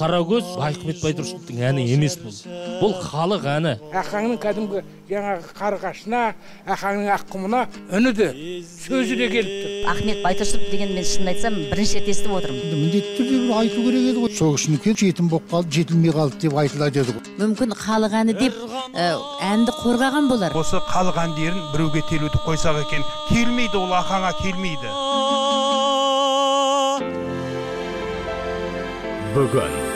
қаракөз байқымет байтұрсыновтың әні емес бұл. Бұл халық әні. Ақаңның кәдімгі жаңағы қарғашына ақаңның аққұмына үні де сөзі де келіп тұр. Ахмет байтұрсынов деген мен шынын айтсам бірінші рет естіп отырмын. Міндетті түрде бір айту керек еді ғой. Сол екен жетім болып қалды жетілмей қалды деп айтылады еді ғой. Мүмкін халық әні деп ә, әнді қорғаған болар. Осы халық әндерін біреуге телуді қойсақ екен келмейді ол ақаңа келмейді. Bugün.